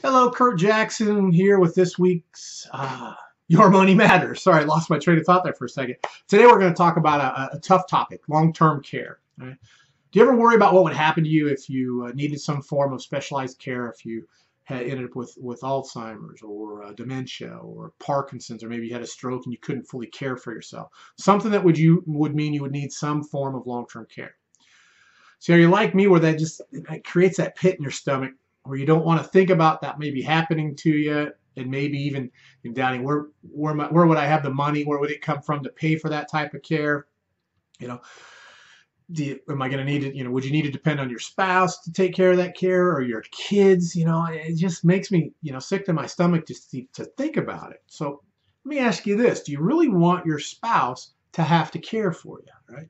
Hello, Kurt Jackson here with this week's uh, Your Money Matters. Sorry, I lost my train of thought there for a second. Today we're going to talk about a, a tough topic, long-term care. Right? Do you ever worry about what would happen to you if you uh, needed some form of specialized care, if you had ended up with, with Alzheimer's or uh, dementia or Parkinson's, or maybe you had a stroke and you couldn't fully care for yourself? Something that would you would mean you would need some form of long-term care. So are you like me where that just creates that pit in your stomach where you don't want to think about that maybe happening to you and maybe even in doubting where where my, where would I have the money? Where would it come from to pay for that type of care? You know you, am I going to need it you know would you need to depend on your spouse to take care of that care or your kids? You know it just makes me you know sick to my stomach just to, to think about it. So let me ask you this do you really want your spouse to have to care for you right?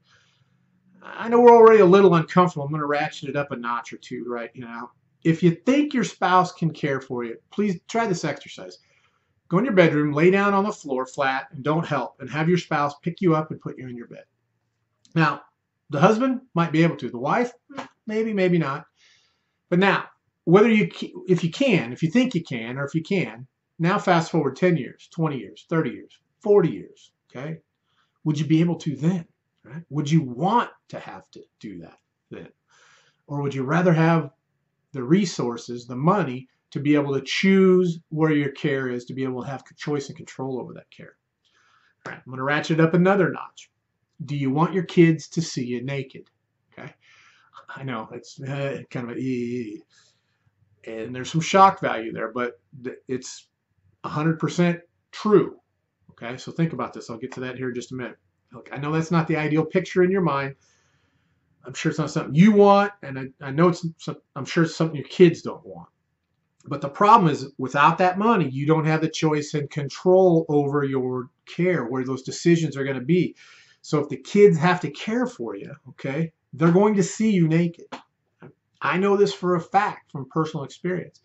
I know we're already a little uncomfortable. I'm going to ratchet it up a notch or two, right? You know, if you think your spouse can care for you, please try this exercise. Go in your bedroom, lay down on the floor flat, and don't help, and have your spouse pick you up and put you in your bed. Now, the husband might be able to. The wife, maybe, maybe not. But now, whether you, if you can, if you think you can, or if you can, now fast forward 10 years, 20 years, 30 years, 40 years, okay? Would you be able to then? Right? Would you want to have to do that then? Or would you rather have the resources, the money to be able to choose where your care is, to be able to have choice and control over that care. All right, I'm going to ratchet up another notch. Do you want your kids to see you naked? Okay, I know it's uh, kind of a, and there's some shock value there, but it's 100% true. Okay, so think about this. I'll get to that here in just a minute. Look, I know that's not the ideal picture in your mind, I'm sure it's not something you want, and I, I know it's I'm sure it's something your kids don't want. But the problem is, without that money, you don't have the choice and control over your care, where those decisions are going to be. So if the kids have to care for you, okay, they're going to see you naked. I know this for a fact from personal experience.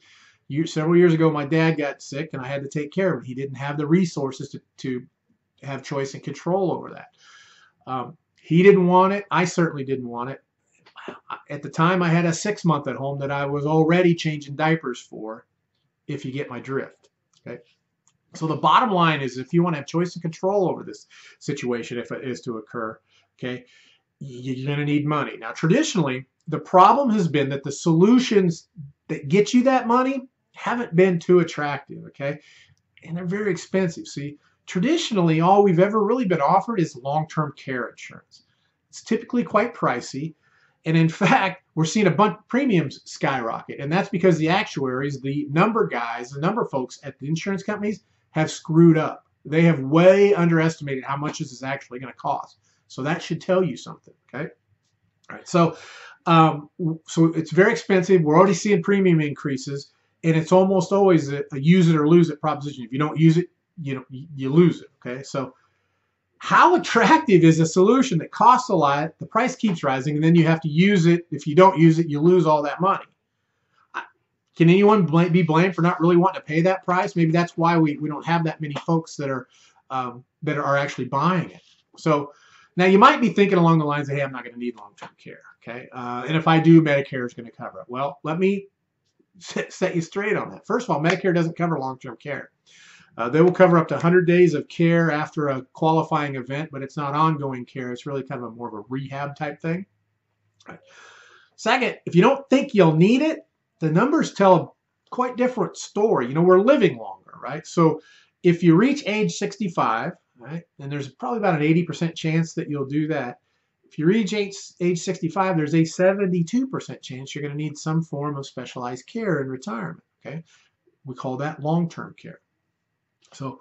You, several years ago, my dad got sick, and I had to take care of him. He didn't have the resources to, to have choice and control over that. Um, he didn't want it. I certainly didn't want it. At the time, I had a six month at home that I was already changing diapers for, if you get my drift. Okay. So the bottom line is if you want to have choice and control over this situation, if it is to occur, okay, you're going to need money. Now, traditionally, the problem has been that the solutions that get you that money haven't been too attractive, okay? And they're very expensive. See, Traditionally, all we've ever really been offered is long-term care insurance. It's typically quite pricey, and in fact, we're seeing a bunch of premiums skyrocket, and that's because the actuaries, the number guys, the number folks at the insurance companies have screwed up. They have way underestimated how much this is actually going to cost. So that should tell you something, okay? All right, so um, so it's very expensive. We're already seeing premium increases, and it's almost always a, a use it or lose it proposition. If you don't use it, you know you lose it. Okay, so how attractive is a solution that costs a lot, the price keeps rising, and then you have to use it. If you don't use it, you lose all that money. Can anyone be blamed for not really wanting to pay that price? Maybe that's why we, we don't have that many folks that are um, that are actually buying it. So now you might be thinking along the lines of, hey, I'm not going to need long-term care. Okay, uh, and if I do, Medicare is going to cover it. Well, let me set you straight on that. First of all, Medicare doesn't cover long-term care. Uh, they will cover up to 100 days of care after a qualifying event, but it's not ongoing care. It's really kind of a more of a rehab type thing. Right. Second, if you don't think you'll need it, the numbers tell a quite different story. You know, we're living longer, right? So if you reach age 65, right, and there's probably about an 80% chance that you'll do that. If you reach age, age 65, there's a 72% chance you're going to need some form of specialized care in retirement, okay? We call that long-term care. So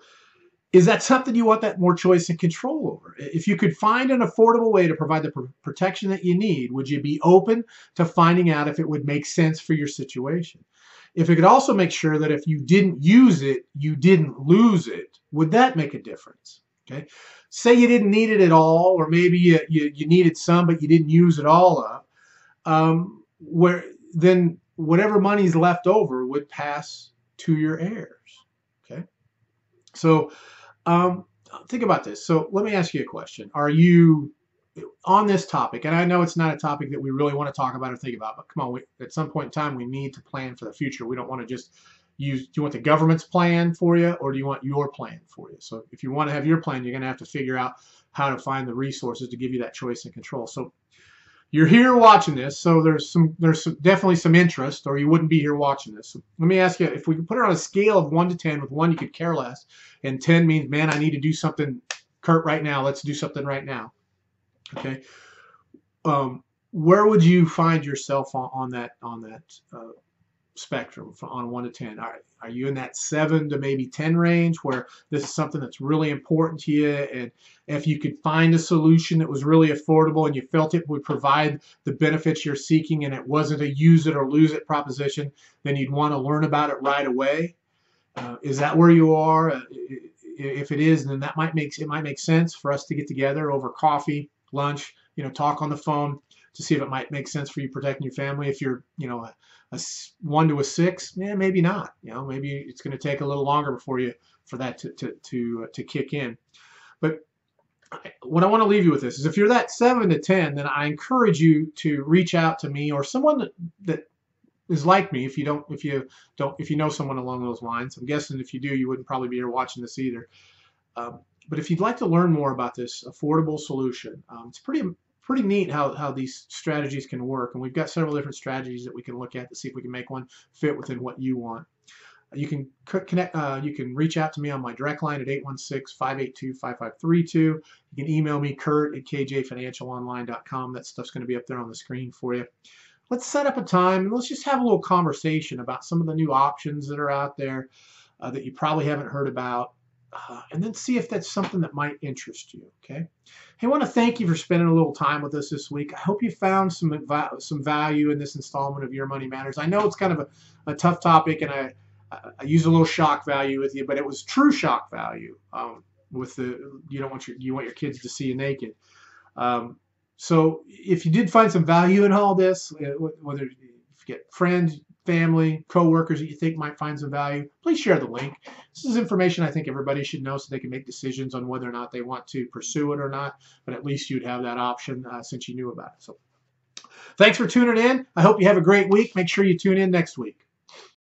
is that something you want that more choice and control over? If you could find an affordable way to provide the pr protection that you need, would you be open to finding out if it would make sense for your situation? If it could also make sure that if you didn't use it, you didn't lose it, would that make a difference? Okay. Say you didn't need it at all, or maybe you, you, you needed some, but you didn't use it all up. Um, where then whatever money's left over would pass to your heirs. So um, think about this. So let me ask you a question. Are you on this topic, and I know it's not a topic that we really want to talk about or think about, but come on, we, at some point in time, we need to plan for the future. We don't want to just use do you want the government's plan for you or do you want your plan for you so if you want to have your plan you're going to have to figure out how to find the resources to give you that choice and control so you're here watching this so there's some there's some, definitely some interest or you wouldn't be here watching this. Let me ask you if we could put it on a scale of 1 to 10 with 1 you could care less and 10 means man i need to do something kurt right now. Let's do something right now. Okay? Um, where would you find yourself on, on that on that uh, spectrum on 1 to 10 are, are you in that 7 to maybe 10 range where this is something that's really important to you? And if you could find a solution that was really affordable and you felt it would provide the benefits you're seeking and it wasn't a use it or lose it proposition then you'd want to learn about it right away. Uh, is that where you are? Uh, if it is then that might make it might make sense for us to get together over coffee lunch you know talk on the phone to see if it might make sense for you protecting your family if you're you know a, a one to a six, yeah, maybe not. You know, maybe it's going to take a little longer before you for that to to to, uh, to kick in. But what I want to leave you with this is if you're that seven to ten, then I encourage you to reach out to me or someone that that is like me. If you don't, if you don't, if you know someone along those lines, I'm guessing if you do, you wouldn't probably be here watching this either. Um, but if you'd like to learn more about this affordable solution, um, it's pretty pretty neat how, how these strategies can work. And we've got several different strategies that we can look at to see if we can make one fit within what you want. You can connect. Uh, you can reach out to me on my direct line at 816-582-5532. You can email me, Kurt at kjfinancialonline.com. That stuff's going to be up there on the screen for you. Let's set up a time and let's just have a little conversation about some of the new options that are out there uh, that you probably haven't heard about uh, and then see if that's something that might interest you. Okay. Hey, I want to thank you for spending a little time with us this week. I hope you found some some value in this installment of Your Money Matters. I know it's kind of a, a tough topic, and I I use a little shock value with you, but it was true shock value. Um, with the you don't want your you want your kids to see you naked. Um, so if you did find some value in all this, uh, whether you get friends, family, coworkers that you think might find some value, please share the link. This is information I think everybody should know so they can make decisions on whether or not they want to pursue it or not, but at least you'd have that option uh, since you knew about it. So thanks for tuning in. I hope you have a great week. Make sure you tune in next week.